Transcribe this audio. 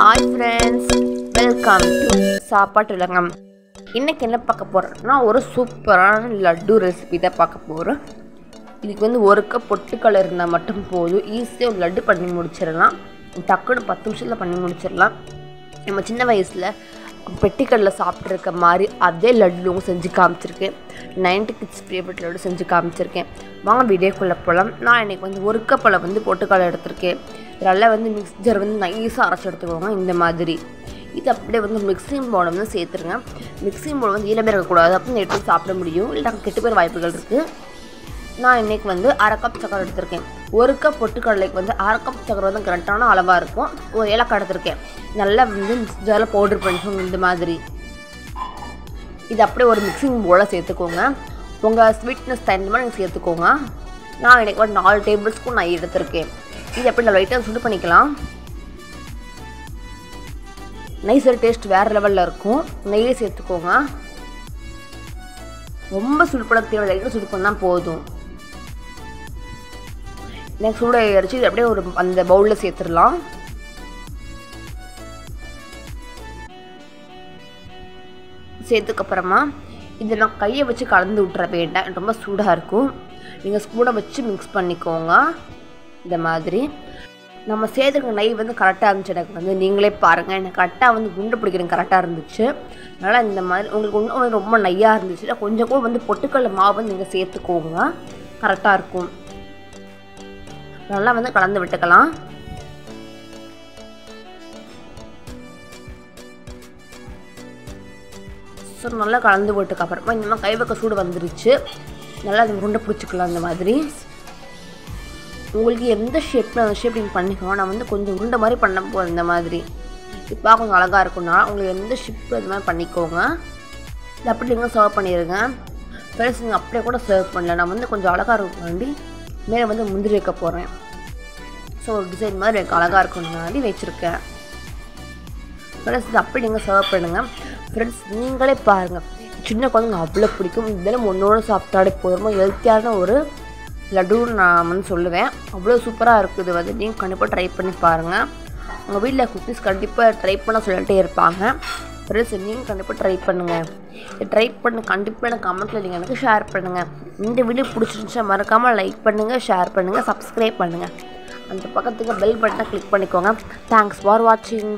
Hi friends welcome to சாப்பாட்டு உலகம். இன்றைக்கி என்ன பார்க்க போகிறோம்னா ஒரு சூப்பரான லட்டு ரெசிபி தான் பார்க்க போகிறோம் இதுக்கு வந்து ஒரு கப் பொட்டுக்கடலை இருந்தால் மட்டும் போதும். ஈஸியாக ஒரு லட்டு பண்ணி முடிச்சிடலாம். டக்குன்னு பத்து நிமிஷத்தில் பண்ணி முடிச்சிடலாம். நம்ம சின்ன வயசில் பெட்டிக்கடலை சாப்பிட்ருக்க மாதிரி அதே லட்டுவும் செஞ்சு காமிச்சிருக்கேன். நைன்டி கிட்ஸ் ஃபேவரட் லட்டு செஞ்சு காமிச்சிருக்கேன். வாங்க வீடியோக்குள்ளே போகலாம் நான் இன்றைக்கி வந்து ஒரு கப்பில் வந்து பொட்டுக்கடலை எடுத்திருக்கேன். இதெல்லாம் வந்து மிக்சர் வந்து நைஸாக அரைச்சி எடுத்துக்கோங்க இந்த மாதிரி. இது அப்படியே வந்து மிக்சிங் போர்டு வந்து சேர்த்துருங்க. மிக்சிங் போர்டு வந்து ஈரமே இருக்கக்கூடாது அப்போ எடுத்து சாப்பிட முடியும். இல்லை கெட்டு போகிற வாய்ப்புகள் இருக்குது நான் இன்றைக்கி வந்து அரை கப் சக்கரை எடுத்திருக்கேன். ஒரு கப் பொட்டுக்கடலைக்கு வந்து அரை கப் சக்கரை வந்து கரெக்டான அளவாக இருக்கும். ஒரு ஏலக்காய் எடுத்திருக்கேன். நல்லா வந்து ஜாரில் பவுடர் பண்ணிக்கோங்க இந்த மாதிரி. இது அப்படியே ஒரு மிக்சிங் போல் சேர்த்துக்கோங்க. உங்கள் ஸ்வீட்னஸ் தகுந்த மாதிரி நீங்கள் சேர்த்துக்கோங்க. நான் இன்றைக்கி ஒரு நாலு டேபிள் ஸ்பூன் நான் எடுத்திருக்கேன். இது அப்படி நம்ம லைட்டாக சுடு பண்ணிக்கலாம். நைசர் டேஸ்ட் வேறு லெவலில் இருக்கும். நெய்யே சேர்த்துக்கோங்க. ரொம்ப சுடு பண்ண தேவை லைட்டாக சுடு பண்ணால் போதும். எனக்கு சூட அரைச்சி இது அப்படியே ஒரு அந்த பவுலில் சேர்த்துடலாம். சேர்த்துக்கப்புறமா இதை நான் கையை வச்சு கலந்து விட்டுற வேண்டாம். ரொம்ப சூடாக இருக்கும். நீங்கள் ஸ்பூனை வச்சு மிக்ஸ் பண்ணிக்கோங்க. இந்த மாதிரி. நம்ம சேர்த்துக்கிற நெய் வந்து கரெக்டாக இருந்துச்சு எனக்கு வந்து. நீங்களே பாருங்கள் எனக்கு கரெக்டாக வந்து குண்டு பிடிக்கிறேன் கரெக்டாக இருந்துச்சு. அதனால் இந்த மாதிரி உங்களுக்கு ஒன்றும் ரொம்ப நெய்யாக இருந்துச்சு. கொஞ்சம் கூட வந்து பொட்டுக்கடல மாவு வந்து நீங்கள் சேர்த்துக்கோங்க. கரெக்டாக இருக்கும். நல்லா வந்து கலந்து விட்டுக்கலாம். ஸோ நல்லா கலந்து போட்டுக்கு அப்புறமா இந்த மாதிரி கை வைக்க சூடு வந்துருச்சு. நல்லா அது உருண்டை பிடிச்சிக்கலாம் இந்த மாதிரி. உங்களுக்கு எந்த ஷேப்பில் அந்த ஷேப் நீங்கள் பண்ணிக்கோங்க. நான் வந்து கொஞ்சம் உருண்டை மாதிரி பண்ண போகிறேன் இந்த மாதிரி. இப்போ கொஞ்சம் அழகாக இருக்கும்னா உங்களுக்கு எந்த ஷிப்பு அது மாதிரி பண்ணிக்கோங்க. இது அப்படி நீங்கள் சர்வ் பண்ணிடுங்க ஃப்ரெண்ட்ஸ் நீங்கள் அப்படியே கூட சர்வ் பண்ணல நான் வந்து கொஞ்சம் அழகாக இருக்கும் வேண்டி மேலே வந்து முந்திரி வைக்க போகிறேன் ஸோ ஒரு டிசைன் மாதிரி எனக்கு அழகாக இருக்கணும்னாடி வச்சுருக்கேன். ஃப்ரெண்ட்ஸ் இது அப்படி நீங்கள் சர்வ் பண்ணுங்கள் ஃப்ரெண்ட்ஸ் நீங்களே பாருங்கள் சின்ன குழந்தைங்க அவ்வளோ பிடிக்கும். இதெல்லாம் ஒன்றோடு சாப்பிட்டாலே போதுமா? ஹெல்த்தியான ஒரு லட்டு நான் வந்து சொல்லுவேன். அவ்வளோ சூப்பராக இருக்குது வந்து நீங்கள் கண்டிப்பாக ட்ரை பண்ணி பாருங்கள் உங்கள் வீட்டில் குக்கீஸ் கண்டிப்பாக ட்ரை பண்ண சொல்லிகிட்டே இருப்பாங்க. ஃப்ரெண்ட்ஸ் நீங்கள் கண்டிப்பாக ட்ரை பண்ணுங்கள் ட்ரை பண்ண கண்டிப்பாக எனக்கு கமெண்ட்டில் நீங்கள் எனக்கு ஷேர் பண்ணுங்கள் இந்த வீடியோ பிடிச்சிருந்துச்சா மறக்காமல் லைக் பண்ணுங்கள் ஷேர் பண்ணுங்கள் சப்ஸ்கிரைப் பண்ணுங்கள் அந்த பக்கத்துக்கு பெல் பட்டனை கிளிக் பண்ணிக்கோங்க. தேங்க்ஸ் ஃபார் வாட்சிங்